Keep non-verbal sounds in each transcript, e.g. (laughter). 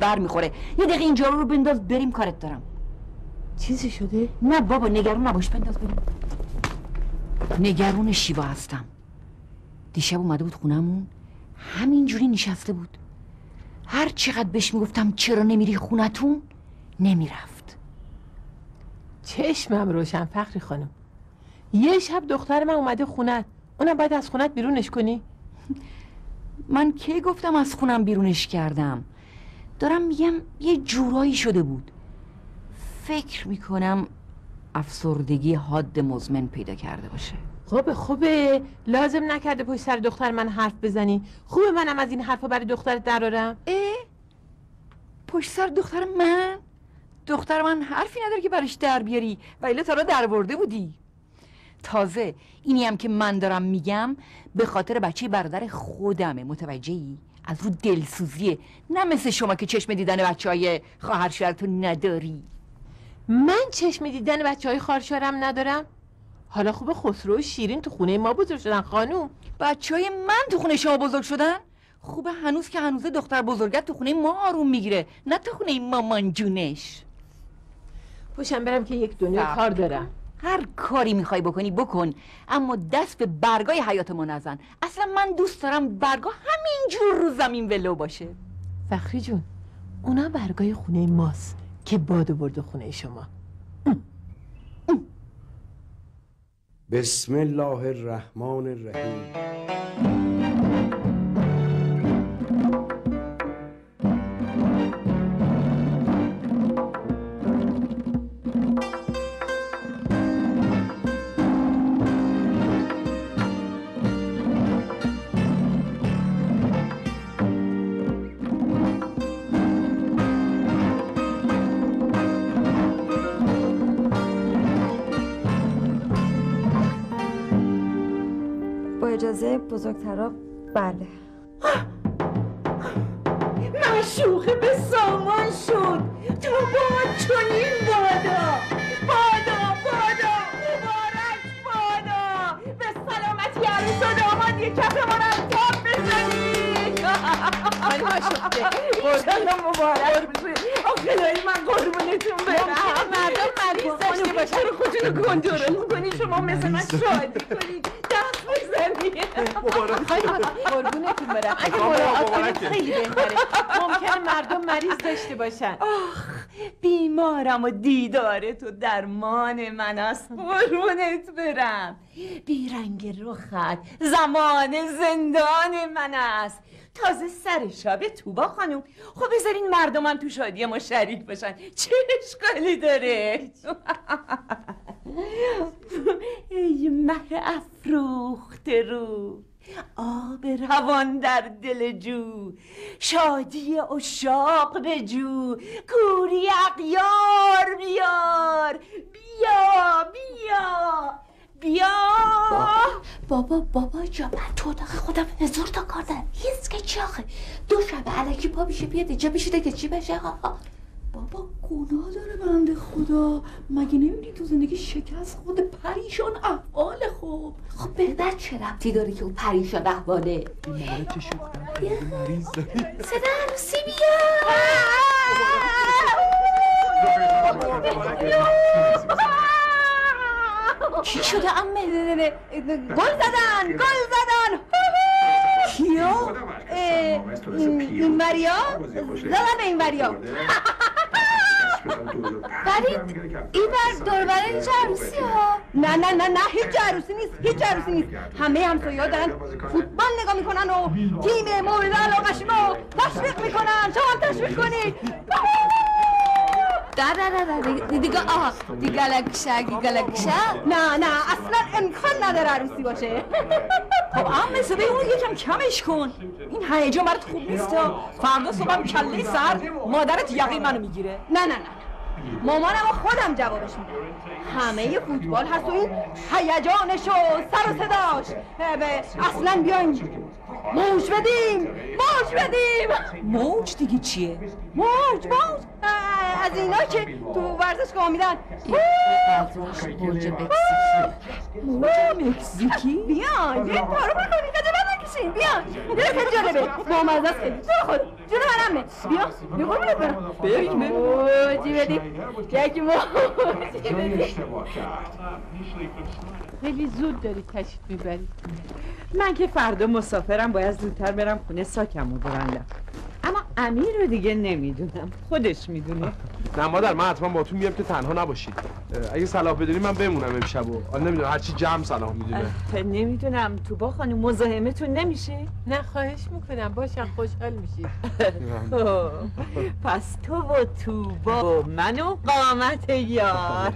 بر می‌خوره. یه دقیقه اینجا رو بنداز بریم کارت دارم. چیزی شده؟ نه بابا نگرون نباش. بنداز بریم. نگرون شیوا هستم. دیشب اومده بود خونمون. همینجوری نشسته بود. هر چقدر بهش می‌گفتم چرا نمیری خونتون نمی‌رفت. چشمم روشن فخری خانم. یه شب دختر من اومده خونت اونم باید از خونت بیرونش کنی. (laughs) من کی گفتم از خونم بیرونش کردم؟ دارم میگم یه جورایی شده بود. فکر می‌کنم افسردگی حاد مزمن پیدا کرده باشه. خوبه خوبه. لازم نکرده پشت سر دختر من حرف بزنی. خوبه منم از این حرفا برای دخترت درارم اه؟ پشت سر دختر من؟ دختر من حرفی نداره که براش در بیاری و ایلا تا در برده بودی. تازه اینی هم که من دارم میگم به خاطر بچه برادر خودمه. متوجهی؟ از رو دلسوزیه نه مثل شما که چشم دیدن بچه های خواهر نداری. من چشم دیدن بچه های خواهرشوهرم ندارم؟ حالا خوبه خسرو و شیرین تو خونه ما بزرگ شدن خانوم. بچه های من تو خونه شما بزرگ شدن؟ خوبه هنوز که هنوزه دختر بزرگت تو خونه ما آروم می‌گیره نه تو خونه مامان جونش. پوشم برم که یک دنیا کار دارم. هر کاری می‌خوای بکنی بکن اما دست به برگای حیات ما نزن. اصلا من دوست دارم برگا همینجور رو زمین ولو باشه. فخری جون اونا برگای خونه ماست که باد برد خونه شما. بسم الله الرحمن الرحیم. اجازه بزرگترا؟ بله. مشوقه به سامان شد. تو باد چنین بادا. بادا بادا. مبارک بادا. به سلامتی عروس و داماد یک کف مرتب بزنید. خیلی مشوقه خدا مبارک. بشه خدایی من قربونتون برم. مردم مریض داشته باشن. خودتون کنترل می‌کنی؟ شما مثل من شادی کنید بزنید قربونتون برم. اگه مراعات کنید خیلی بهتره. ممکنه مردم مریض داشته باشن. آخ بیمارم و دیدار تو درمان من است. قربونت برم. بیرنگ رخت. زمان زندان من است. تازه سر شب توبا خانم. خب بذارین مردمم تو شادی ما شریک باشن چه اشکالی داره؟ ای مه افروخت رو. آب روان در دل جو. شادی اشاق به جو. کوری اقیار بیار. بیا بیا. بیا. بابا بابا جا من تو اتاق خودم هزار تا کار دارم. هیچ که چاخه دو شبه علکی پا میشه بیاد اینجا میشه که چی بشه؟ بابا گناه داره بنده خدا. مگه نمیدی تو زندگی شکست خود پریشان احوال خوب. خب به من چه ربطی داره که اون پریشان احواله؟ چه مریض صدا عروسی بیا. چی شده امه گل زدن گل زدن کیا این وریا زدن به این وریا ولی این بر دوربره هیچ عروسی ها نه نه نه نه هیچ عروسی نیست هیچ عروسی نیست همه همسایه‌ها دارن فوتبال نگاه می‌کنن و تیم مورد علاقه ما تشویق می‌کنن شما هم تشویق کنید نه نه نه دیگه آه دیگه گلکشه گلکشه نه نه اصلا امکان نداره عروسی باشه. خب ام صدای اون یکم کمش کن. این هیجان برات خوب نیست فردا صبحم کله سر مادرت یقی منو می‌گیره. نه نه نه مامانم خودم جوابش میده همه فوتبال هست و این هیجانش و سر و صداش. اصلا بیاین. موج بدیم موج بدیم. موج دیگه چیه؟ موج موج. از اینا که تو ورزشگاه میدن مکزیکی موج مکزیکی بیاین بیاین پارو بکنید بده من شین بیا دلت خیلی جالبه. با مزه است. خیلی تو خود جون منمه بیا. بیا قربونت برم ببین موجی بدی. یک موجی بدی خیلی زود داری تشریف می‌بری. من که فردا مسافرم باید زودتر برم خونه ساکم رو ببندم اما امیر رو دیگه نمی‌دونم. خودش می‌دونه. نه مادر من حتما با تو میام که تنها نباشید. اگه صلاح بدونی من بمونم امشب و حالا نمی‌دونم هرچی جمع صلاح می‌دونه. نمی‌دونم. تو با خانم مزاحمتون نمیشه؟ نه خواهش می‌کنم. باشم خوشحال میشی. (laughs) خب، پس تو و توبا و من و قامت یار.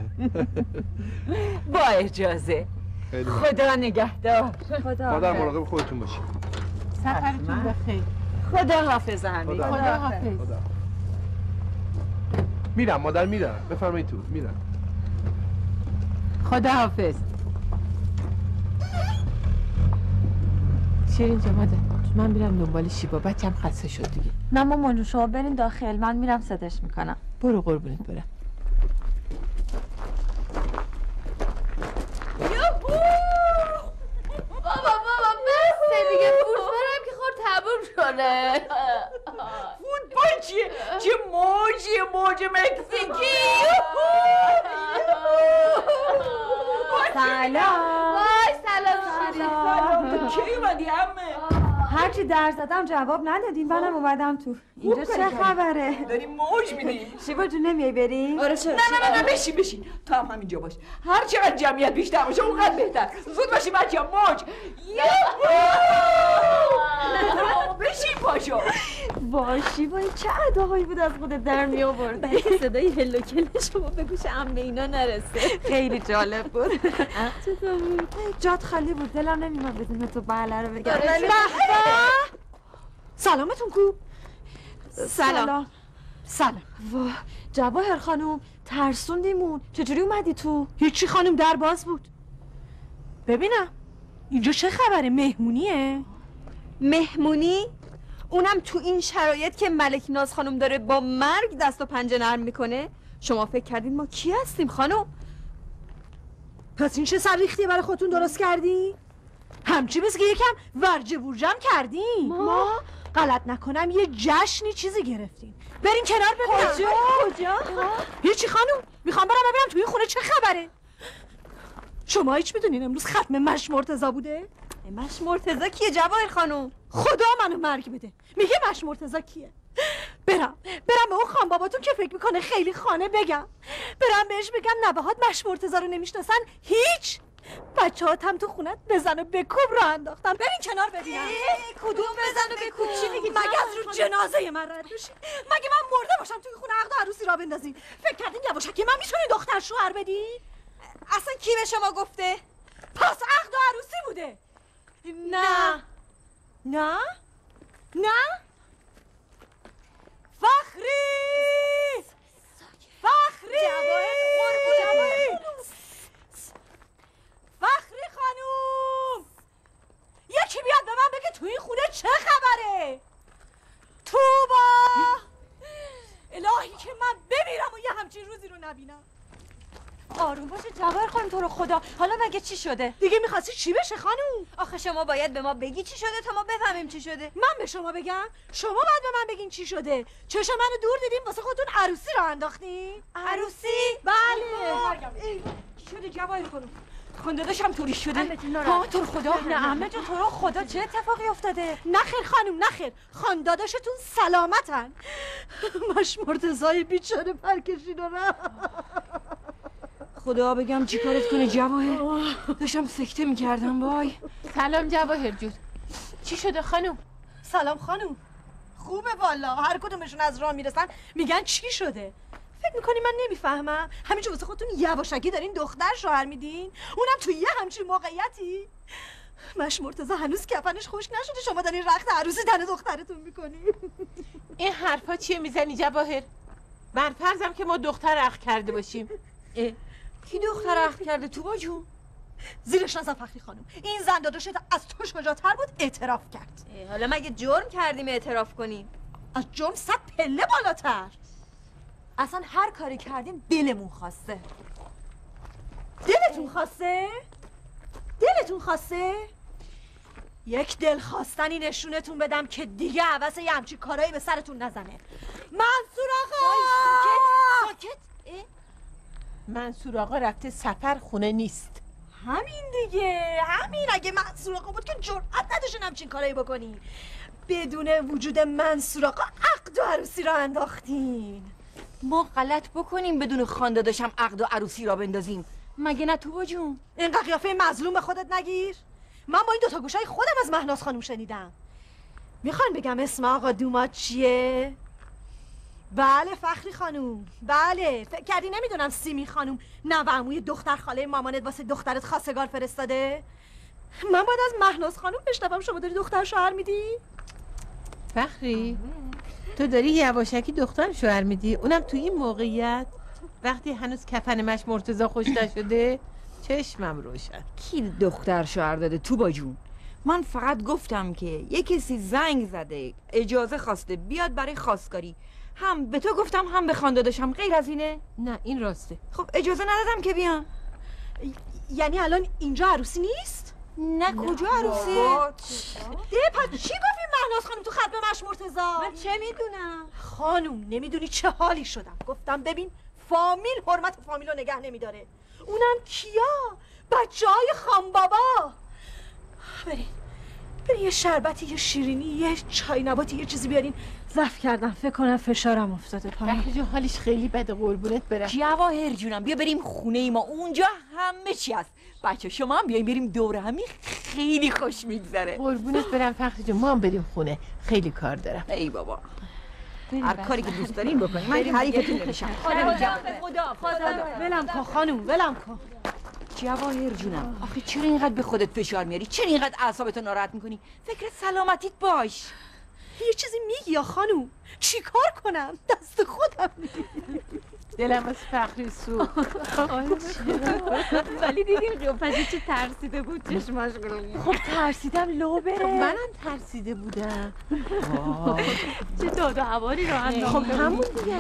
(laughs) با اجازه. خدا نگهدار. خدا مادر مراقب خودتون باشید. سفرتون بخیر. خدا حافظ همه خدا. خدا حافظ. خدا. میرم مادر میرم. بفرمایید تو. میرم. خدا حافظ. شیرین جا مادر. من میرم دنبال شیبا. بچم خسته شد دیگه. نه مامان شما برین داخل. من میرم صداش می‌کنم. برو قربونت برم. بابا بابا بسته دیگه. تموم شده فوتبال چیه؟ چه موجیه موج مکزیکی. سلام. وای سلام. سلام. کی اومدی امه هرچی در زدم جواب ندادین منم اومدم تو. اینجا چه خبره؟ داری موج میدی. شیبا جون نمیای بریم آره چرا؟ نه نه نه بشین بشین. تو هم همینجا باش. هر چقدر جمعیت بیشتر باشه اونقدر بهتر. زود باشی بچه موج. یهو! (laughs) بشین پاشو. وای شیبا این چه اداهایی بود از خودت در می آورد بلکه صدای هلو کل شما به گوش عمه اینا نرسه. خیلی جالب بود. (laughs) جات خالی بود. دلم نمیومد بدون تو بله رو بگم. آره، چه- سلامتون کو سلام. سلام. واه جواهر خانم ترسوندیمون. چجوری اومدی تو؟ هیچی خانم در باز بود. ببینم. اینجا چه خبره؟ مهمونیه؟ مهمونی؟ اونم تو این شرایط که ملک ناز خانم داره با مرگ دست و پنجه نرم می‌کنه؟ شما فکر کردین ما کی هستیم خانم؟ پس این چه سرریختی برای خودتون درست کردی؟ همچی بس که یکم ورجه ورجم کردین ما؟ غلط نکنم یه جشنی چیزی گرفتین برین کنار ببینم. کجا؟ کجا؟ هیچی خانم می‌خوام برم ببینم توی این خونه چه خبره؟ شما هیچ می‌دونین امروز ختم مش مرتزا بوده؟ مش مرتضی کیه جواهر خانم خدا منو مرگ بده. میگه مش مرتزا کیه؟ برم. برم به اون خان باباتون که فکر می‌کنه خیلی خانه بگم. برم بهش بگم نبهات مش مرتزا رو نمی‌شناسن هیچ بچه هم تو خونت بزن و بکوب رو انداختن برین کنار ببینم. کدوم بزن و بکوب چی میگی؟ مگه از رو جنازه من رد بشی مگه من مرده باشم توی خونه عقد و عروسی را بندازین فکر کردین یواشکی من می‌تونی دختر شوهر بدی؟ اصلا کی به شما گفته؟ پس عقد و عروسی بوده. نه. نه. نه؟ فخری! فخری! فخری خانوم! یکی بیاد به من بگه تو این خونه چه خبره؟ توبا الهی که من بمیرم و یه همچین روزی رو نبینم. آروم باشه جواهر خانم تو رو خدا. حالا مگه چی شده؟ دیگه می‌خواستی چی بشه خانوم؟ آخه شما باید به ما بگی چی شده تا ما بفهمیم چی شده. من به شما بگم؟ شما باید به من بگین چی شده. چشم منو دور دیدین واسه خودتون عروسی رو انداختین. عروسی؟ بله. چی شده جواهر خانم خانداداشم طوری شده. ها تو خدا. نه عمه جون تو رو خدا چه اتفاقی افتاده؟ نخیر خانم نخیر خانداداشتون سلامتن. مش مرتضای بیچاره پرکشید و رفت. خدا بگم چی کارت کنه جواهر؟ داشتم سکته می‌کردم وای. سلام جواهر جون. چی شده خانم؟ سلام خانم. خوبه والا. هر کدومشون از راه می‌رسن میگن چی شده؟ فکر می‌کنی من نمی‌فهمم؟ همینجور واسه خودتون یواشکی دارین دختر شوهر میدین؟ اونم توی یه همچین موقعیتی؟ مش مرتضا هنوز کفنش خوش نشده. شما دارین رخت عروسی تن دخترتون می‌کنی. این حرفا چیه می‌زنی جواهر؟ بر فرضم که ما دختر اخ کرده باشیم. کی دختر اخت کرده تو جون؟ زیرش نزن فخری خانم. این زن داداشت از تو شجاعتر بود اعتراف کرد. حالا مگه جرم کردیم اعتراف کنیم؟ از جرم صد پله بالاتر. اصلا هر کاری کردیم دلمون خواسته. دلتون خواسته؟ دلتون خواسته؟ یک دل خواستنی نشونتون بدم که دیگه عوض یه همچین کارایی به سرتون نزنه. منصور آقا! ساکت ساکت. منصور آقا رفته سفر خونه نیست. همین دیگه همین. اگه منصور آقا بود که جرأت نداشتین همچین کارایی بکنی. بدون وجود منصور آقا عقد و عروسی را انداختین. ما غلط بکنیم بدون خانده داشتم عقد و عروسی را بندازیم. مگه نه تو جون اینقدر قیافه مظلوم به خودت نگیر. من با این دوتا گوشای خودم از مهناز خانم شنیدم. می‌خوان بگم اسم آقا دومات چیه؟ بله فخری خانوم بله. فکر کردی نمی‌دونم سیمی خانوم نوه عموی دختر خاله مامانت واسه دخترت خواستگار فرستاده؟ من باید از مهناز خانوم بشنوم شما داری دختر شوهر میدی؟ فخری؟ تو داری یواشکی دختر شوهر میدی؟ اونم تو این موقعیت؟ وقتی هنوز کفن مش مرتزا خوش نشده؟ چشمم روشن. کی دختر شوهر داده تو با جون؟ من فقط گفتم که یه کسی زنگ زده اجازه خواسته بیاد برای خواستگاری. هم به تو گفتم هم به خانده داشتم. غیر از اینه؟ نه این راسته. خب اجازه ندادم که بیام. یعنی الان اینجا عروسی نیست؟ نه کجا عروسی؟ ده پس چی گفتی مهناز خانم تو ختم مش مرتزا من چه می‌دونم؟ خانوم نمی‌دونی چه حالی شدم. گفتم ببین فامیل حرمت فامیل رو نگه نمیداره. اونم کیا؟ بچه های خان بابا. برین برین یه شربتی یه شیرینی یه چای نباتی یه چیزی بیارین. ضعف کردم فکر کنم فشارم افتاده پایین. فخری جون حالش خیلی بده قربونت برم. جواهر جونم بیا بریم خونه ما اونجا همه چی هست. بچه شما هم بیایم بریم دور همی خیلی خوش میگذره. قربونت برم فخری جون. ما هم بریم خونه. خیلی کار دارم. ای بابا. هر کاری که دوست دارین بکنیم. من حریفتون نمیشم خدا. خدا. ولم کن خانوم ولم کن. جواهر جونم. آخه چرا اینقدر به خودت فشار میاری؟ چرا اینقدر اعصابتو ناراحت می‌کنی؟ فکر سلامتیت باش. یه چیزی میگی یا خانوم؟ چی کار کنم؟ دست خودم. دلم از فخری سو. ولی دیدین قیافش چه ترسیده بود چشماش خب ترسیدم لو بره منم ترسیده بودم. چه داد و هواری رو انداخت خب همون دیگه.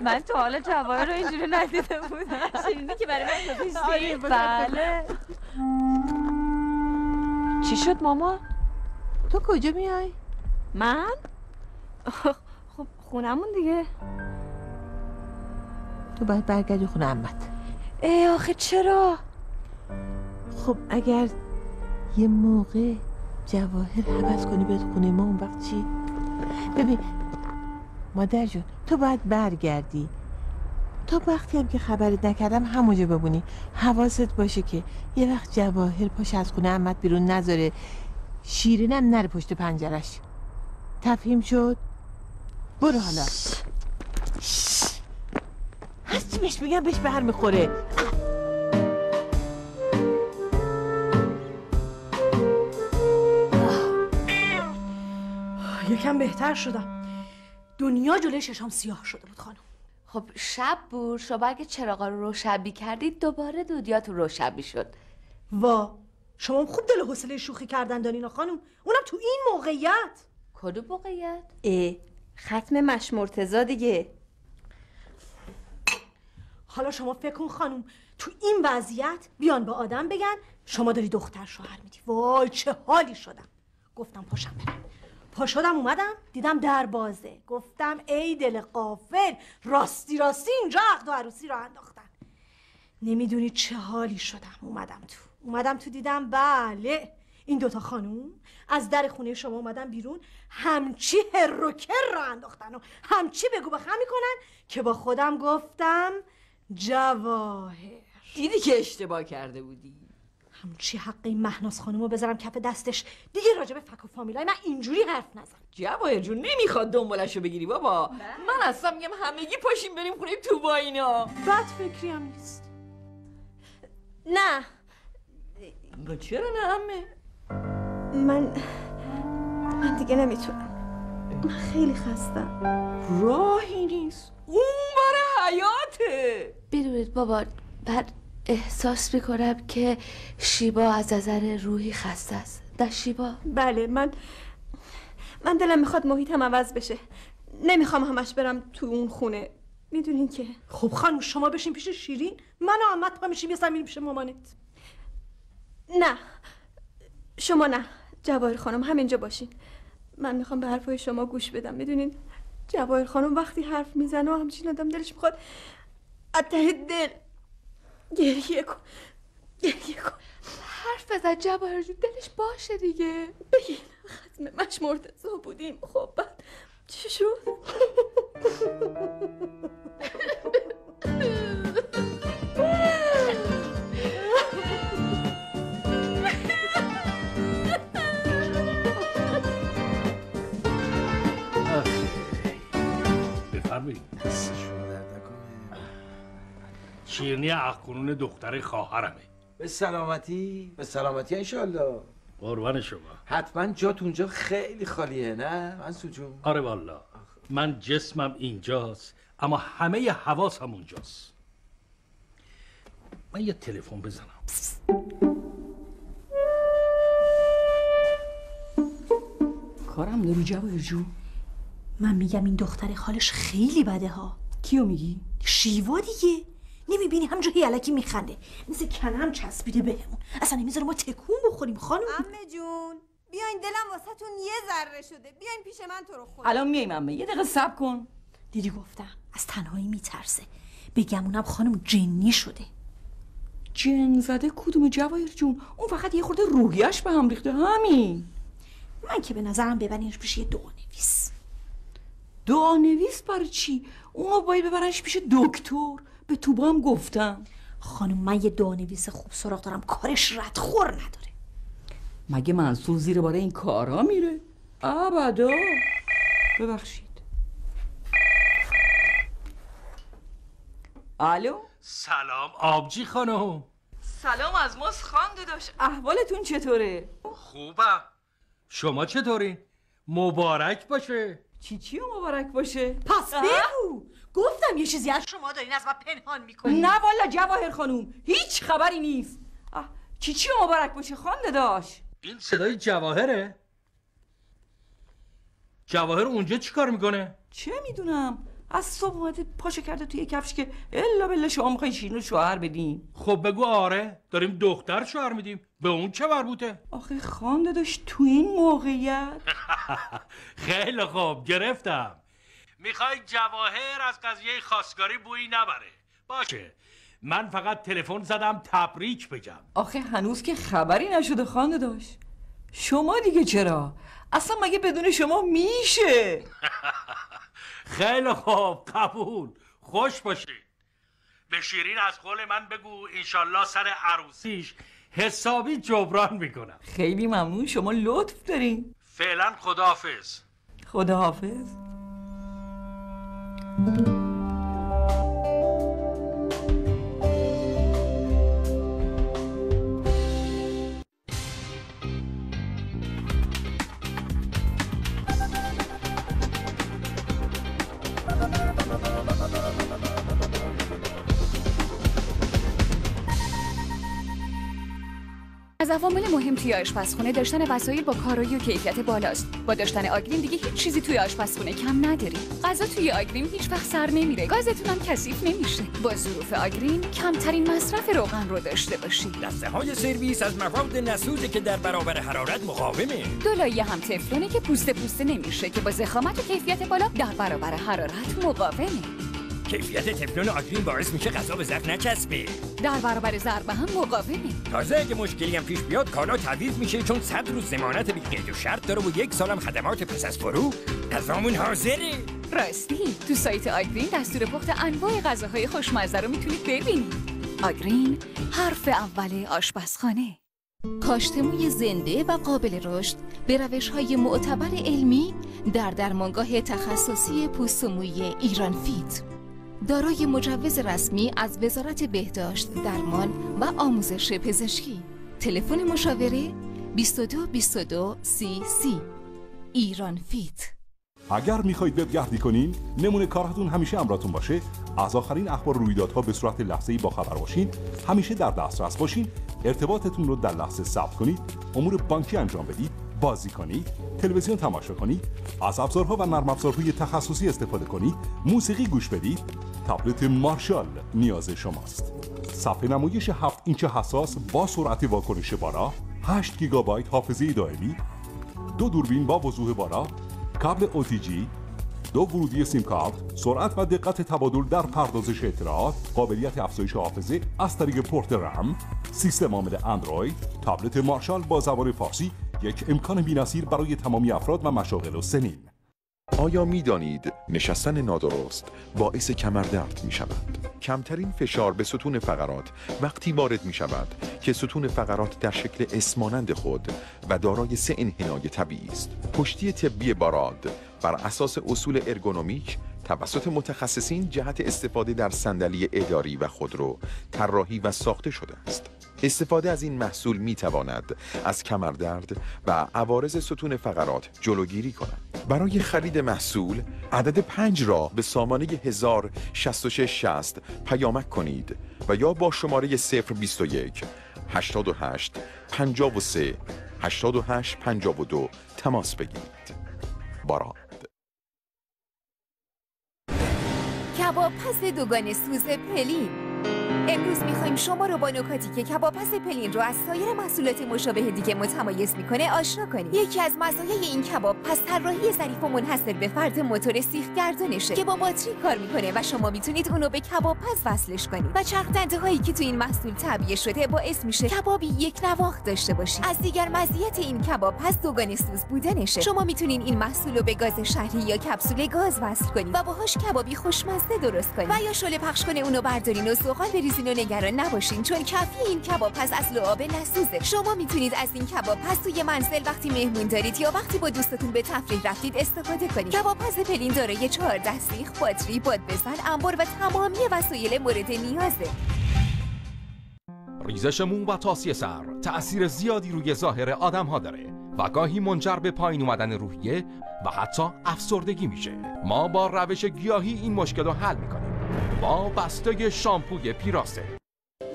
من تا حالا جواهر رو اینجوری ندیده بودم. شیرینی که برای من گذاشتی. بله. چی شد ماما؟ تو کجا میای؟ من؟ (laughs) خب خونمون دیگه. تو باید برگردی خونه امت ای آخه چرا؟ خب اگر یه موقع جواهر حوض کنی بیاد خونه ما اون وقت چی؟ ببین مادر جون تو باید برگردی. تا وقتی هم که خبرت نکردم همونجا بمونی. حواست باشه که یه وقت جواهر پاش از خونه امت بیرون نذاره. شیرینم نره پشت پنجرش. تفهیم شد؟ برو حالا. هرچی بهش میگم بهش بر می‌خوره. یکم بهتر شدم. دنیا جلوی ششام سیاه شده بود خانم. خب شب بود. شما اگه چراغا رو روشنبی کردید دوباره دودیاتون روشنبی شد. وا. شما هم خوب دل و حوصله شوخی کردن دارین خانم. اونم تو این موقعیت. کدوم موقعیت ای ختم مش مرتزا دیگه. حالا شما فکر کن خانم تو این وضعیت بیان به آدم بگن شما داری دختر شوهر میدی. وای چه حالی شدم. گفتم پاشم برم. پا شدم اومدم دیدم در بازه گفتم ای دل قافل راستی راستی اینجا عقد و عروسی رو انداختن. نمی‌دونی چه حالی شدم. اومدم تو. اومدم تو دیدم بله. این دوتا خانوم از در خونه شما اومدن بیرون همچی هر و کر رو انداختن و همچی بگو بخم می‌کنن که با خودم گفتم جواهر. دیدی که اشتباه کرده بودی. همچی حق این مهناز خانم رو بذارم کف دستش. دیگه راجب فک و فامیلای من اینجوری حرف نزن. جواهر جون نمی‌خواد دنبالشو بگیری بابا. من اصلا میگم همگی پاشیم بریم خونه تو با اینا. بد فکری هم نیست. نه. با چرا نه همه من من دیگه نمی‌تونم. من خیلی خستم. راهی نیست. اون برای حیاته. بدونید بابا بعد احساس می‌کنم که شیبا از نظر روحی خسته است. نه شیبا؟ بله من من دلم می‌خواد محیطم عوض بشه. نمی‌خوام همش برم تو اون خونه. می‌دونین که خب خانم شما بشین پیش شیرین. من و عمت پا میشیم یه میریم پیش مامانت. نه. شما نه. جواهر خانم همینجا باشین. من می‌خوام به حرفای شما گوش بدم می‌دونین؟ جواهر خانم وقتی حرف می‌زنه و همچین آدم دلش می‌خواد از ته دل. گریه کن. گریه کن. حرف بزن جواهر جون دلش باشه دیگه. بگین. ختم مش مرتضا بودیم. خب بعد چی شد؟ (laughs) بفرمایید شیرنی اخکنون دختر خواهرمه. به سلامتی به سلامتی انشالله قربان شما. حتما جات اونجا خیلی خالیه نه؟ من جون. آره والا من جسمم اینجاست اما همه حواسم اونجاست. من یه تلفن بزنم. کارم داری جواهر جون. من میگم این دختر خالش خیلی بده ها. کیو میگی؟ شیوا دیگه. نمی‌بینی همجا هی علکی میخنده. مثل کنم چسبیده بهمون. اصلا نمی‌ذاره ما تکون بخوریم خانم. امه جون بیاین دلم واسهتون یه ذره شده. بیاین پیش من تو رو خود الان میایم امه. یه دقیقه صبر کن. دیدی گفتم از تنهایی میترسه. بگمونم خانم جنی شده. جن زده کدوم جواهر جون؟ اون فقط یه خورده روحیش به هم ریخته همین. من که به نظرم ببرینش پیش یه دعا نویس. دعا نویس برای چی؟ اونو باید ببرنش پیش دکتر. به توبا هم گفتم. خانم من یه دعا نویس خوب سراغ دارم. کارش ردخور نداره. مگه منصور زیر باره این کارا میره؟ ابدا. ببخشید. الو؟ سلام آبجی خانم. سلام از ماست خان داشت احوالتون چطوره؟ خوبم. شما چطورین؟ مبارک باشه. چی چی مبارک باشه؟ پس بگو گفتم یه چیزی از شما دارین از من پنهان می‌کنین نه والا جواهر خانوم هیچ خبری نیست چی چی مبارک باشه خانده داشت این صدای جواهره؟ جواهر اونجا چیکار می‌کنه؟ چه می‌دونم از صبح اومده پاشو کرده توی کفش که الا بلا شما می‌خواین شیرین شوهر بدین. خب بگو آره داریم دختر شوهر میدیم. به اون چه مربوطه آخه خانده داشت تو این موقعیت. (laughs) خیلی خوب گرفتم. می‌خوای جواهر از قضیه خواستگاری بویی نبره. باشه. من فقط تلفن زدم تبریک بگم. آخه هنوز که خبری نشده خانده داشت شما دیگه چرا؟ اصلا مگه بدون شما میشه؟ (laughs) خیلی خوب قبول. خوش باشید به شیرین از قول من بگو انشالله سر عروسیش حسابی جبران می‌کنم. خیلی ممنون شما لطف دارین. فعلا خداحافظ. خداحافظ. عوامل مهم توی آشپزخونه داشتن وسایل با کارایی و کیفیت بالاست. با داشتن آگرین دیگه هیچ چیزی توی آشپزخونه کم نداری. غذا توی آگرین هیچ وقت سر نمیره. گازتون هم کثیف نمیشه. با ظروف آگرین کمترین مصرف روغن رو داشته باشید دسته های سرویس از مواد نسوجه که در برابر حرارت مقاومه. دولایی هم تفلونه که پوست پوسته نمیشه که با زخامت و کیفیت بالا در برابر حرارت مقاومه. کیفیت تفلون آگرین باعث میشه غذا به زخم نچسبه. در برابر ضربه هم مقاومه تازه اگه مشکلی هم پیش بیاد کالا تعویض میشه چون صد روز ضمانت بی قید و شرط داره و یک سالم خدمات پس از فرو. غذامون حاضره. راستی تو سایت آگرین دستور پخت انواع غذاهای خوشمزه رو می‌تونید ببینید. آگرین حرف اول آشپزخانه. کاشت موی زنده و قابل رشد به روش های معتبر علمی در درمانگاه تخصصی پوست و موی ایران فیت. دارای مجوز رسمی از وزارت بهداشت درمان و آموزش پزشکی. تلفن مشاوره 22 22 سی سی. ایران فیت. اگر می‌خواهید وبگردی کنین نمونه کارتون همیشه امراتون باشه. از آخرین اخبار رویدادها به صورت لحظه‌ای با خبر باشین. همیشه در دسترس باشین. ارتباطتون رو در لحظه ثبت کنید. امور بانکی انجام بدید. بازی کنید. تلویزیون تماشا کنید. از ابزارها و نرم افزارهای تخصصی استفاده کنید. موسیقی گوش بدید. تبلت مارشال نیاز شماست. صفحه نمایش 7 اینچ حساس با سرعت واکنش بالا 8 گیگابایت حافظه دائمی دو دوربین با وضوح بالا کابل OTG دو ورودی سیم کارت سرعت و دقت تبادل در پردازش اطلاعات قابلیت افزایش حافظه از طریق پورت رم سیستم عامل اندروید تبلت مارشال با زبان فارسی یک امکان بی‌نظیر برای تمامی افراد و مشاغل و سنین. آیا می دانید نشستن نادرست باعث کمردرد می شود؟ کمترین فشار به ستون فقرات وقتی وارد می شود که ستون فقرات در شکل اسمانند خود و دارای سه انحنای طبیعی است. پشتی طبی باراد بر اساس اصول ارگونومیک توسط متخصصین جهت استفاده در صندلی اداری و خودرو طراحی و ساخته شده است. استفاده از این محصول می تواند از کمردرد و عوارض ستون فقرات جلوگیری کند. برای خرید محصول عدد پنج را به سامانه 106660 پیامک کنید و یا با شماره 021 88 53 88 52 تماس بگیرید. باران کباب پز دوگانه سوز پلین امروز می‌خوایم شما رو با نکاتی که کباب پز پلین رو از سایر محصولات مشابه دیگه متمایز می‌کنه آشنا کنیم یکی از مزایای این کباب پز طراحی ظریف و منحصر به فرد موتور سیخ گردانشه که با باتری کار می‌کنه و شما می‌تونید اونو به کباب پز وصلش کنید. و چرخ هایی که تو این محصول تعبیه شده باعث میشه کبابی یک نواخت داشته باشید. از دیگر مزیت این کباب پز دوگانه سوز بودنشه. شما می‌تونین این محصول رو به گاز شهری یا کپسول گاز وصل کنید و باهاش کبابی خوشمزه درست کنید. و یا شعله پخش کن اونو بردارین و زغال بریزین و نگران نباشین چون کفی این کباب پز از لعاب نسوزه. شما می‌تونید از این کباب پز توی منزل وقتی مهمون دارید یا وقتی با دوستتون به تفریح رفتید استفاده کنید. کباب پس پلین دارای 14 سیخ باتری باد بزن انبار و تمامی وسایل مورد نیازه. ریزش مو و تاسی سر تأثیر زیادی روی ظاهر آدم ها داره و گاهی منجر به پایین اومدن روحیه و حتی افسردگی میشه. ما با روش گیاهی این مشکل رو حل می‌کنیم. با بسته شامپوی پیراسه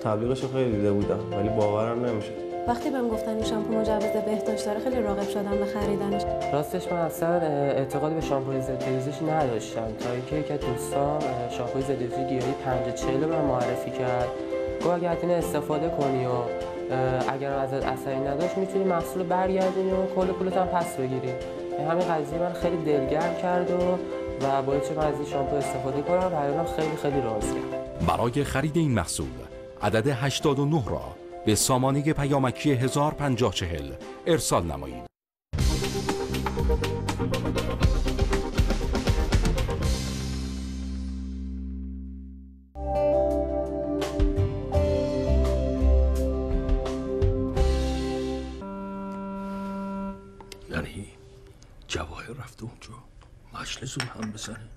تبلیغش خیلی دیده بودم ولی باورم نمی‌شد. وقتی بهم گفتن این شامپو مجوز بهداشت داره خیلی راغب شدم به خریدنش راستش من اصلا اعتقاد به شامپوی ضد ریزش نداشتم. تا اینکه یک از دوستان شامپوی ضد ریزش گیاهی 540 رو من معرفی کرد. گفت اگر از استفاده کنی و اگر ازت اثری نداشت می‌تونی محصول برگردونی و کل پولت هم پس بگیری. همین قضیه من خیلی دلگرم کرد و و باید چه من از این شامپو استفاده کنم الان خیلی خیلی راضیم برای خرید این محصول عدد 89 را به سامانه پیامکی 105040 ارسال نمایید. مجلس رو هم بزنه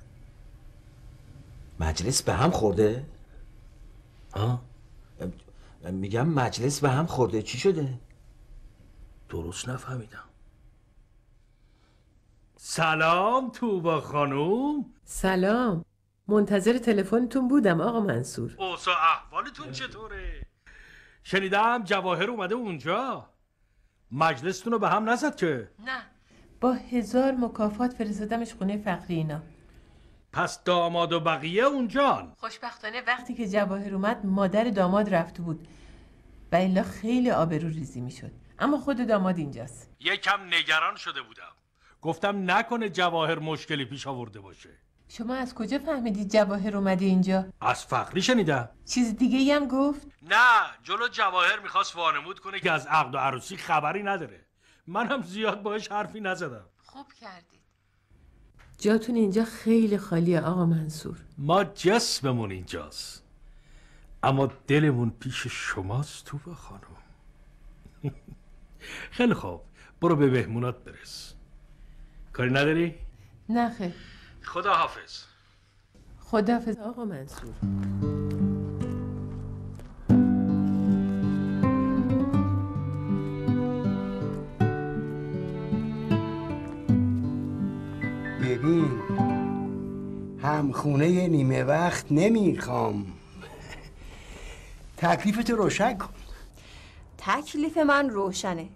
مجلس به هم خورده؟ ها؟ میگم مجلس به هم خورده. چی شده؟ درست نفهمیدم. سلام توبا خانوم. سلام. منتظر تلفنتون بودم آقا منصور. اوسا احوالتون چطوره؟ شنیدم جواهر اومده اونجا. مجلستون رو به هم نزد که. نه. با هزار مکافات فرستادمش خونه فقری اینا. پس داماد و بقیه اونجان خوشبختانه وقتی که جواهر اومد مادر داماد رفته بود. و الا خیلی آبرو ریزی می‌شد. اما خود داماد اینجاست. یکم نگران شده بودم. گفتم نکنه جواهر مشکلی پیش آورده باشه. شما از کجا فهمیدید جواهر اومده اینجا؟ از فقری شنیدم. چیز دیگه ای هم گفت؟ نه جلو جواهر می‌خواست وانمود کنه که از عقد و عروسی خبری نداره. منم زیاد باش حرفی نزدم. خوب کردید. جاتون اینجا خیلی خالیه آقا منصور. ما جسممون اینجاست. اما دلمون پیش شماست تو با خانم. (laughs) خیلی خوب. برو به بهمونات برس. کاری نداری؟ نه خیر. خدا حافظ خداحافظ. آقا منصور. ببین همخونه نیمه وقت نمی‌خوام. تکلیفتو روشن کن. تکلیف من روشنه.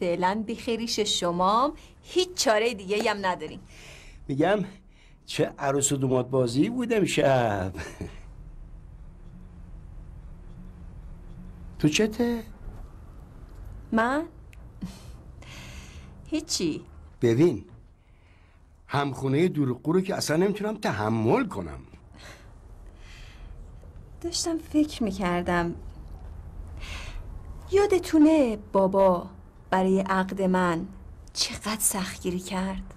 فعلا بیخیریش شمام هیچ چاره دیگه هم نداریم. میگم چه عروس و دومات بازی بودم شب تو چته؟ من؟ هیچی. ببین همخونه دروغگو رو که اصلا نمی‌تونم تحمل کنم. داشتم فکر می‌کردم. یادتونه بابا برای عقد من چقدر سختگیری کرد؟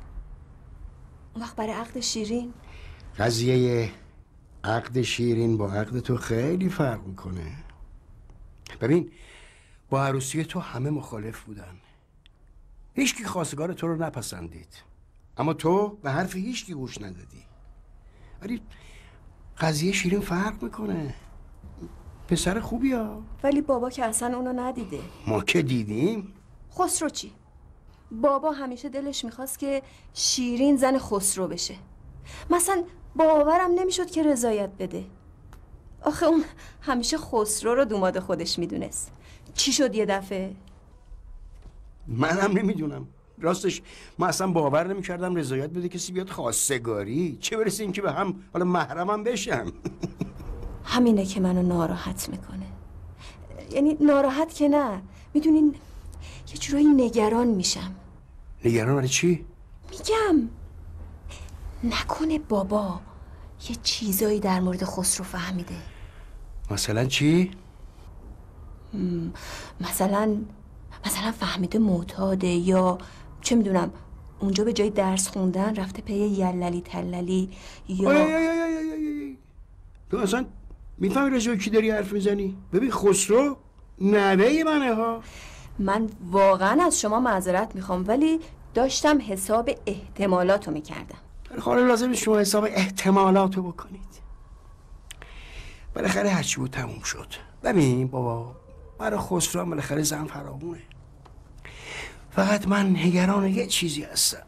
اون وقت برای عقد شیرین. قضیه عقد شیرین با عقد تو خیلی فرق می‌کنه. ببین با عروسی تو همه مخالف بودن. هیچکی خواستگار تو رو نپسندید. اما تو به حرف هیچکی گوش ندادی. ولی قضیه شیرین فرق می‌کنه. پسر خوبی ها. ولی بابا که اصلا اونو ندیده. ما که دیدیم؟ خسرو چی؟ بابا همیشه دلش می‌خواست که شیرین زن خسرو بشه. مثلا باورم نمی‌شد که رضایت بده. آخه اون همیشه خسرو رو دوماد خودش می‌دونست. چی شد یه دفعه؟ منم نمی‌دونم. راستش ما اصلا باور نمی‌کردم رضایت بده کسی بیاد خواستگاری. چه برسه اینکه به هم حالا محرمم بشن (laughs) همینه که منو ناراحت می‌کنه. یعنی ناراحت که نه. می‌دونین یه جورایی نگران میشم. نگران برای چی؟ میگم. نکنه بابا یه چیزایی در مورد خسرو فهمیده. مثلا چی؟ مثلا مثلا فهمیده معتاده یا چه می‌دونم اونجا به جای درس خوندن رفته پی یللی تللی یا آی آی آی. تو اصلا می‌فهمی به کی داری حرف می‌زنی؟ ببین خسرو نوه منه ها. من واقعا از شما معذرت می‌خوام ولی داشتم حساب احتمالاتو می‌کردم. حالا لازم شما حساب احتمالاتو بکنید. بالاخره هرچی بود تموم شد. ببین بابا برای خسرو هم بالاخره زن فراغونه فقط من نگران یه چیزی هستم.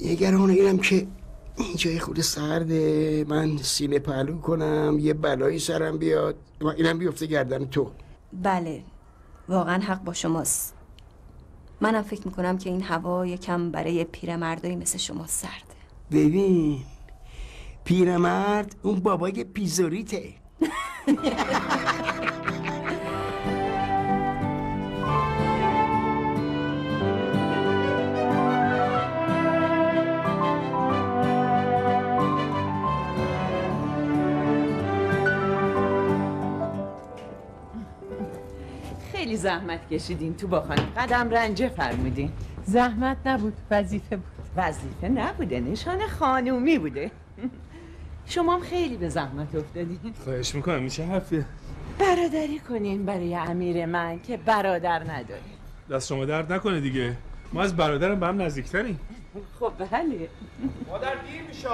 نگران اینم که اینجا یه خود سرده من سینه پهلو کنم یه بلایی سرم بیاد. و اینم بیفته گردن تو. بله واقعا حق با شماست. منم فکر می‌کنم که این هوا یکم برای پیرمردایی مثل شما سرده. ببین پیرمرد اون بابای پیزوریته. (laughs) زحمت کشیدین تو با خانم قدم رنجه فرمودین. زحمت نبود وظیفه بود. وظیفه نبوده نشان خانومی بوده. شما هم خیلی به زحمت افتادین. خواهش می‌کنم میشه حرفیه برادری کنین برای امیر من که برادر نداره. دست شما درد نکنه دیگه. ما از برادرم به هم نزدیکتریم. خب بله. مادر دیر میشه.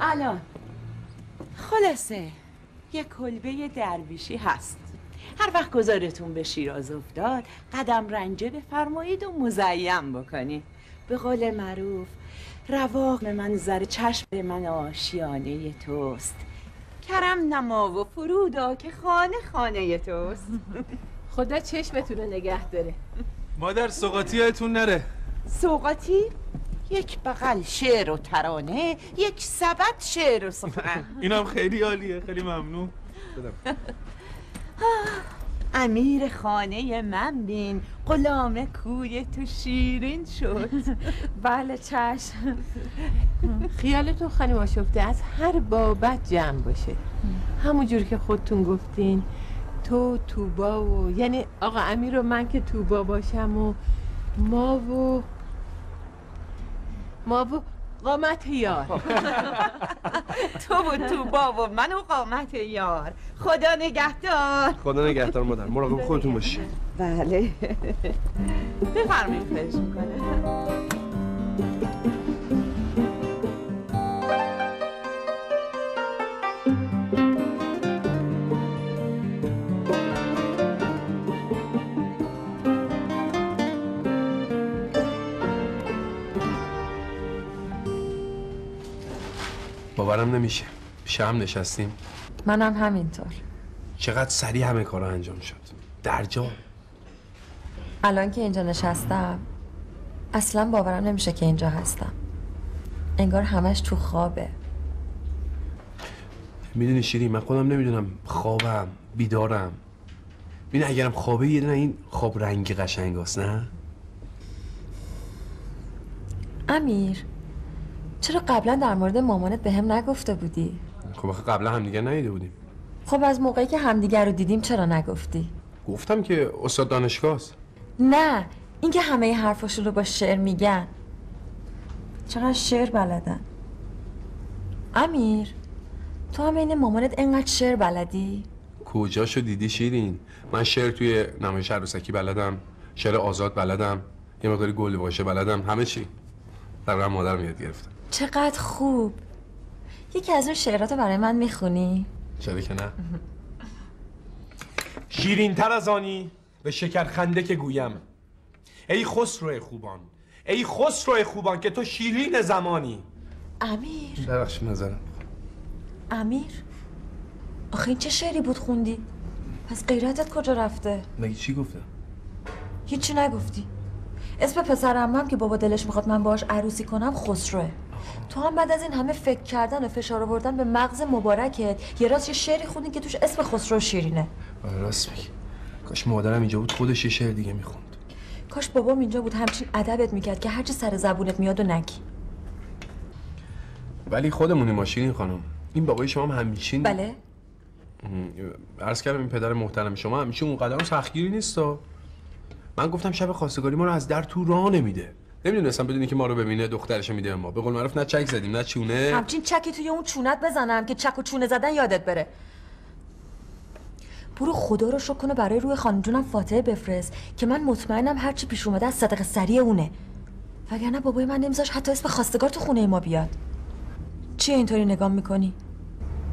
الان. خلاصه یه کلبه درویشی هست. هر وقت گذارتون به شیراز افتاد قدم رنجه بفرمایید و مزیم بکنید. به قول معروف رواق من زر چشم من آشیانه توست. کرم نما و فرودا که خانه خانه توست. خدا چشمتون رو نگه داره. مادر سوقاتی یادتون نره. سوقاتی یک بغل شعر و ترانه یک سبد شعر و سخن. اینم خیلی عالیه خیلی ممنون. (gasps) امیر خانه من بین غلام کوی تو شیرین شد. (laughs) بله چشم. خیالتون خانم آشفته از هر بابت جمع باشه. همونجور که خودتون گفتین تو توبا و یعنی آقا امیر و من که توبا باشم و ما و ما و قامت یار. (laughs) تو و تو با و من و قامت یار. خدا نگهدار. خدا نگهدار مادر. مراقب خودتون باشی بله. (laughs) بفرمایید خواهش می‌کنه باورم نمیشه. پیش هم نشستیم. منم همینطور. چقدر سریع همه کارا انجام شد. در جا. الان که اینجا نشستم اصلا باورم نمیشه که اینجا هستم. انگار همش تو خوابه. می‌دونی شیری من خودم نمی‌دونم خوابم بیدارم. ببین اگرم خوابه یه دونه این خواب رنگی قشنگ هست نه؟ امیر چرا قبلا در مورد مامانت به هم نگفته بودی؟ خب آخه قبلا هم دیگه ندیده بودیم. خب از موقعی که همدیگر رو دیدیم چرا نگفتی؟ گفتم که استاد دانشگاه است نه اینکه همه حرفاشون رو با شعر میگن. چقدر شعر بلدن. امیر تو هم این مامانت انقدر شعر بلدی؟ کجاشو دیدی شیرین؟ من شعر توی نمایش عروسکی بلدم شعر آزاد بلدم یه مقداری گل باشه بلدم همه چی. تقریبا مادرم یاد گرفتم چقدر خوب یکی از اون شعرات رو برای من می‌خونی؟ چرا که نه (laughs) شیرین تر از آنی به شکر خنده که گویم ای خسرو خوبان ای خسرو خوبان که تو شیرین زمانی امیر ببخش نظرم امیر آخه این چه شعری بود خوندی؟ پس غیرتت کجا رفته؟ مگه چی گفتم؟ هیچی نگفتی اسم پسرم هم که بابا دلش می‌خواد من باهاش عروسی کنم خسروه. تو هم بعد از این همه فکر کردن و فشار آوردن به مغز مبارکت. یه راست یه شعری خوندی که توش اسم خسرو شیرینه. آره راست میگی. کاش مادرم اینجا بود خودش یه شعر دیگه می‌خوند. کاش بابام اینجا بود همچین ادبت می‌کرد که هرچی سر زبونت میاد و نگی. ولی خودمونی ماشین خانم. این بابای شما هم همیشه بله. عرض کردم این پدر محترم شما همیشه اون قدم سختگیری نیست من گفتم شب خواستگاری ما رو از در تو راه نمیده. نمی‌دونستم بدونی که ما رو ببینه دخترش میده ما. به قول معروف نه چک زدیم نه چونه. همچین چکی توی اون چونت بزنم که چک و چونه زدن یادت بره. برو خدا رو شکر کنه برای روی خانم جونم فاتحه بفرست که من مطمئنم هرچی پیش اومده از صدق سریع اونه. وگرنه بابای من نمیذاش حتی اسم خواستگار تو خونه ما بیاد. چی اینطوری نگام می‌کنی؟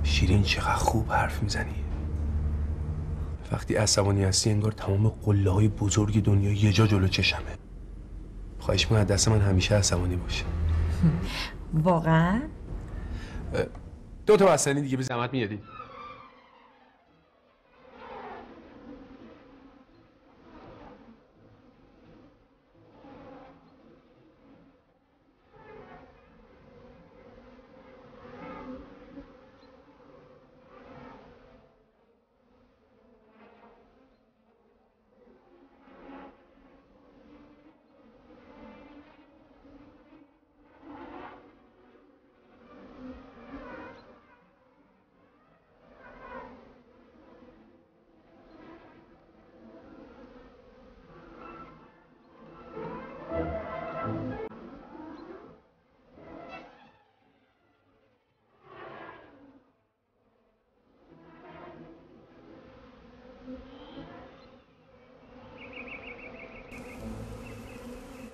شیرین چقدر خوب حرف می‌زنی. وقتی عصبانی هستی انگار تمام قله های بزرگ دنیا یه جا جلو چشمه. خواهش می‌کنم دست من همیشه عصبانی باشه. واقعا؟ دو تا بستنی دیگه. به زحمت میادی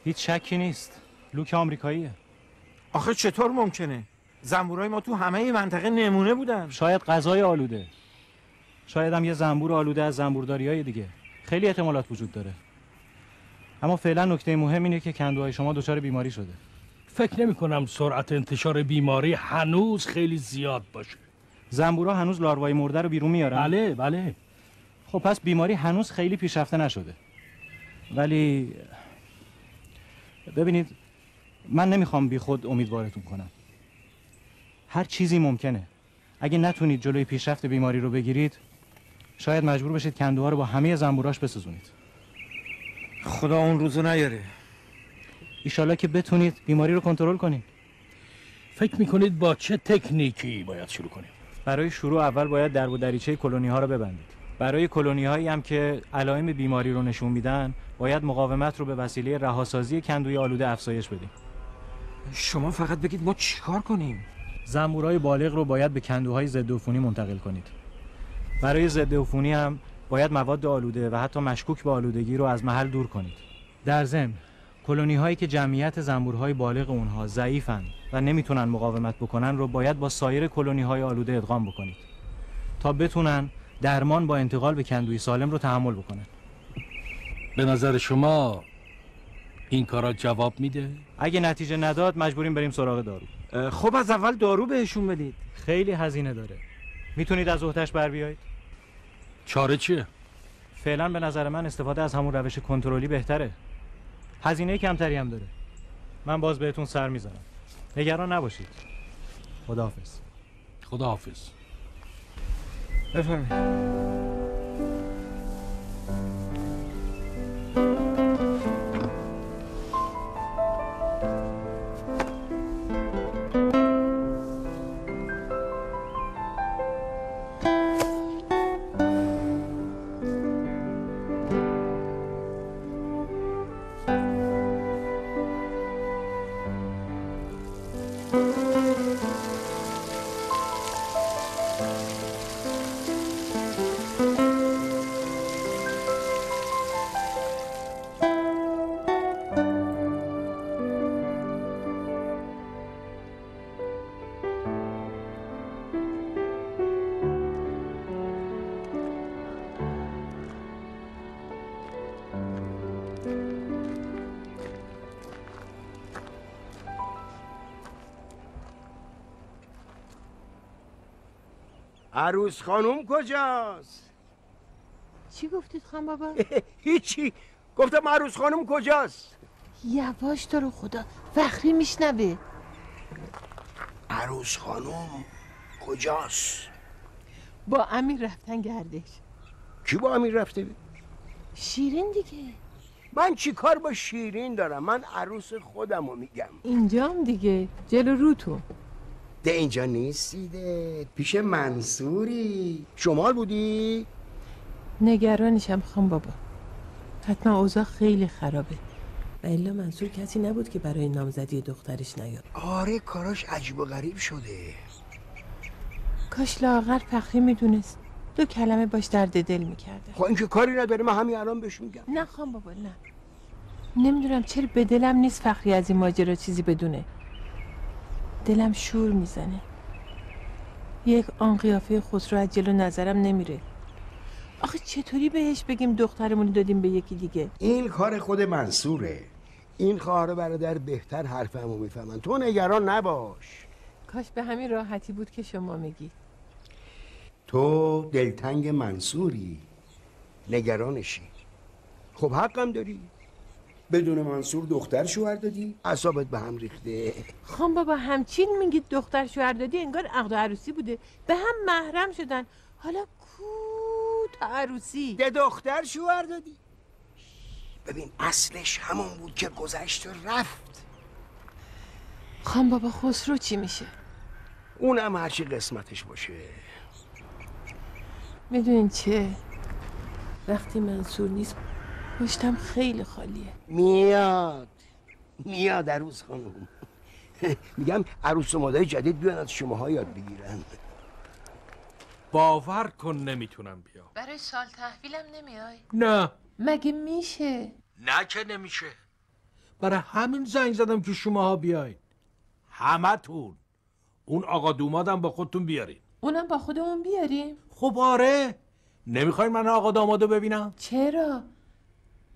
هیچ شکی نیست. لوک آمریکاییه. آخه چطور ممکنه؟ زنبورای ما تو همه منطقه نمونه بودن. شاید غذای آلوده. شاید هم یه زنبور آلوده از زنبورداری های دیگه. خیلی احتمالات وجود داره. اما فعلا نکته مهم اینه که کندوهای شما دچار بیماری شده. فکر نمی کنم سرعت انتشار بیماری هنوز خیلی زیاد باشه. زنبورا هنوز لاروای مرده رو بیرون میارن. بله بله. خب پس بیماری هنوز خیلی پیشرفته نشده. ولی ببینید من نمی‌خوام بی خود امیدوارتون کنم. هر چیزی ممکنه. اگه نتونید جلوی پیشرفت بیماری رو بگیرید شاید مجبور بشید کندوها رو با همه زنبوراش بسوزونید. خدا اون روزو نیاره. ایشالا که بتونید بیماری رو کنترل کنید فکر می‌کنید با چه تکنیکی باید شروع کنیم؟ برای شروع اول باید درب و دریچه کلونی ها رو ببندید. برای کلونی هایی هم که علائم بیماری رو نشون میدن باید مقاومت رو به وسیله رهاسازی کندوی آلوده افزایش بدیم. شما فقط بگید ما چیکار کنیم؟ زنبورای بالغ رو باید به کندوهای ضد عفونی منتقل کنید. برای ضد عفونی هم باید مواد آلوده و حتی مشکوک به آلودگی رو از محل دور کنید. در ضمن کلونی هایی که جمعیت زنبورهای بالغ اونها ضعیفن و نمی‌تونن مقاومت بکنن رو باید با سایر کلونی های آلوده ادغام بکنید. تا بتونن درمان با انتقال به کندوی سالم رو تحمل بکنن به نظر شما این کارا جواب میده؟ اگه نتیجه نداد مجبوریم بریم سراغ دارو. خب از اول دارو بهشون بدید. خیلی هزینه داره. می‌تونید از عهدهش بر بیایید؟ چاره چیه؟ فعلا به نظر من استفاده از همون روش کنترلی بهتره. هزینه کمتری هم داره. من باز بهتون سر می‌زنم. نگران نباشید. خداحافظ. خداحافظ. بفرمایید. عروس خانوم کجاست؟ چی گفتید خان بابا؟ (laughs) هیچی. گفتم عروس خانوم کجاست؟ یواش تو رو خدا فخری میشنوه. عروس خانوم کجاست؟ با امیر رفتن گردش. کی با امیر رفته؟ شیرین دیگه. من چی کار با شیرین دارم؟ من عروس خودم رو میگم. اینجام دیگه. جلو روتون ده اینجا نیستیده. پیش منصوری. شمال بودی؟ نگرانشم خان بابا. حتما اوضاع خیلی خرابه. و الا منصور کسی نبود که برای نامزدی دخترش نیاد. آره کاراش عجیب و غریب شده. کاش لاغر فخری می‌دونست. دو کلمه باش درد دل می‌کرده. خب اینکه کاری نداره من همین الان بهش میگم. نه خان بابا نه. نمی‌دونم چرا به دلم نیست فخری از این ماجرا چیزی بدونه. دلم شور می‌زنه. یک آن قیافه خسرو از جلو نظرم نمیره. آخه چطوری بهش بگیم دخترمون دادیم به یکی دیگه؟ این کار خود منصوره. این خواهر برادر بهتر حرفمو می‌فهمن. تو نگران نباش. کاش به همین راحتی بود که شما میگی. تو دلتنگ منصوری. نگرانشی. خب حقم داری. بدون منصور دختر شوهر دادی؟ اصابت به هم ریخته. خان بابا همچین میگید دختر شوهر دادی؟ انگار عقد و عروسی بوده. به هم محرم شدن. حالا کو تا عروسی. ده دختر شوهر دادی. ببین اصلش همون بود که گذشت و رفت. خان بابا خسرو چی میشه؟ اونم هرچی قسمتش باشه. می‌دونین چه؟ وقتی منصور نیست پشتم خیلی خالیه. میاد. میاد عروس خانم. میگم عروس و مادر جدید بیان از شماها یاد بگیرن. باور کن نمی‌تونم بیام. برای سال تحویلم نمیای؟ نه. مگه میشه؟ نه که نمیشه. برای همین زنگ زدم که شماها بیاین. همتون. اون آقا دومادم با خودتون بیارین. اونم با خودمون بیاریم؟ خب آره. نمی‌خواین من آقا دامادو ببینم؟ چرا؟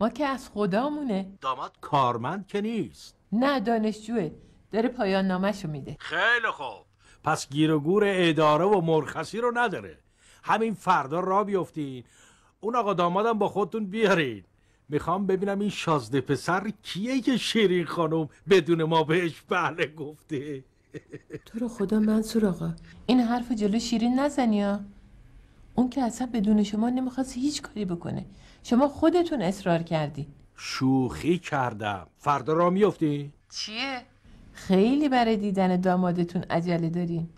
ما که از خدامونه. داماد کارمند که نیست. نه دانشجوه. داره پایان نامشو میده. خیلی خوب. پس گیر و گور اداره و مرخصی رو نداره. همین فردا را بیفتین اون آقا دامادم با خودتون بیارین. می‌خوام ببینم این شازده پسر کیه که شیرین خانم بدون ما بهش بله گفته. تو رو خدا منصور آقا. این حرف جلو شیرین نزنی ها. اون که اصلا بدون شما نمی‌خواست هیچ کاری بکنه. شما خودتون اصرار کردی شوخی کردم فردا را میفتی؟ چیه؟ خیلی برای دیدن دامادتون عجله دارین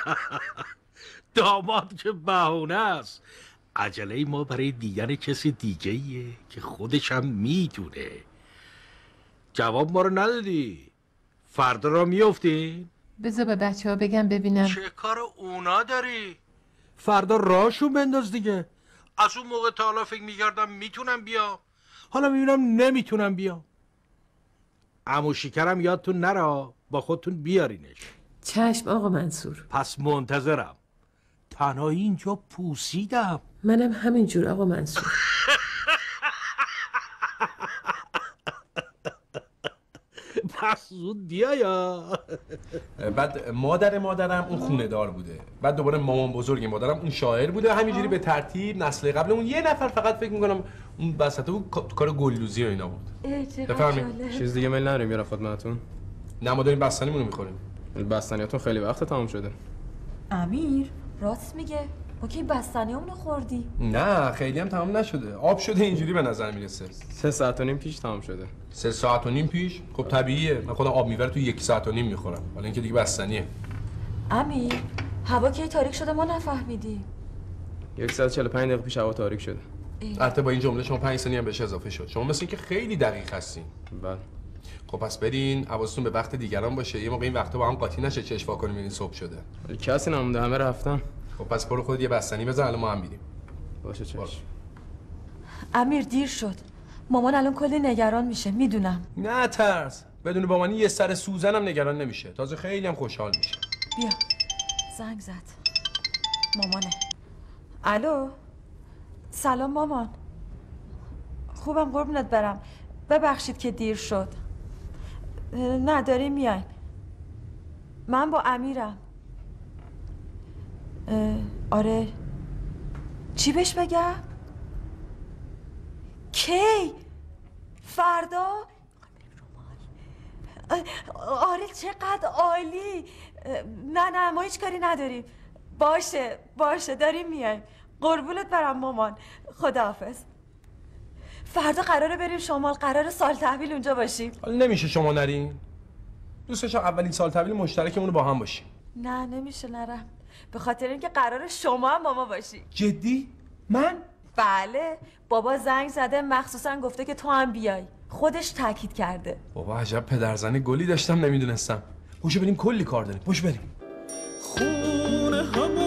(laughs) داماد که بهونه است عجله ما برای دیدن کسی دیگه ایه که خودش هم می‌دونه جواب ما رو ندادی فردا را میفتی؟ بذار به بچه ها بگم ببینم چه کار اونا داری؟ فردا راشون بنداز دیگه از اون موقع تا حالا فکر می‌کردم می‌تونم بیام حالا می‌بینم نمی‌تونم بیام امو شکرم یادتون نرا با خودتون بیارینش. چشم آقا منصور. پس منتظرم. تنهایی اینجا پوسیدم. منم همینجور آقا منصور (laughs) پس زود بیا یا بعد مادر مادرم اون خونه دار بوده. بعد دوباره مامان بزرگ مادرم اون شاعر بوده. همینجوری به ترتیب نسل قبل اون یه نفر فقط فکر می‌کنم اون وسط بود کا- کار گلدوزی و اینا بود. بفرمایید. چیز دیگه میل نداریم یه خدمتتون. نه ما داریم بستنیمون رو می‌خوریم. بستنیاتون خیلی وقت تمام شده. امیر راست میگه. ما که این بستنی رو خوردی؟ نه خیلی هم تمام نشده. آب شده اینجوری به نظر می‌رسه. سه ساعت و نیم پیش تمام شده. سه ساعت و نیم پیش؟ خب طبیعیه. من خودم آب میوه رو تو یک ساعت و نیم می‌خورم. حالا اینکه دیگه بستنیه. امیر هوا کی تاریک شده ما نفهمیدیم. یک ساعت 45 دقیقه پیش هوا تاریک شده. البته با این جمله شما 5 ثانیه هم بهش اضافه شد. شما مثل اینکه خیلی دقیق هستین. بله. خب پس برین حواستون به وقت دیگران باشه. یه موقع این وقتا با هم قاطی نشه چشم وا کنیم ببینین صبح شده. کسی نمونده همه رفتن. خب پس برو خودت یه بستنی بزن الان ما هم میریم. باشه چشم. امیر دیر شد. مامان الان کلی نگران میشه می‌دونم. نه ترس. بدون با من یه سر سوزنم نگران نمیشه. تازه خیلی هم خوشحال میشه. بیا. زنگ زد. مامانه. الو؟ سلام مامان. خوبم قربونت برم. ببخشید که دیر شد. نه داریم میایم. من با امیرم. آره. چی بهش بگم؟ کی؟ فردا؟ آره چقدر عالی. نه نه ما هیچ کاری نداریم. باشه باشه داریم میایم. قربونت برم مامان. خداحافظ. فردا قراره بریم شمال قرار سال تحویل اونجا باشیم. حالا نمیشه شما نرین؟ دوست داشتم اولین سال تحویل مشترکمون رو با هم باشیم. نه نمیشه نرم به خاطر اینکه قرار شما هم با ما باشی. جدی؟ من؟ بله بابا زنگ زده مخصوصا گفته که تو هم بیای. خودش تاکید کرده. بابا عجب پدرزن گلی داشتم نمی‌دونستم. پوشو بریم کلی کار داریم. پوش بریم. خون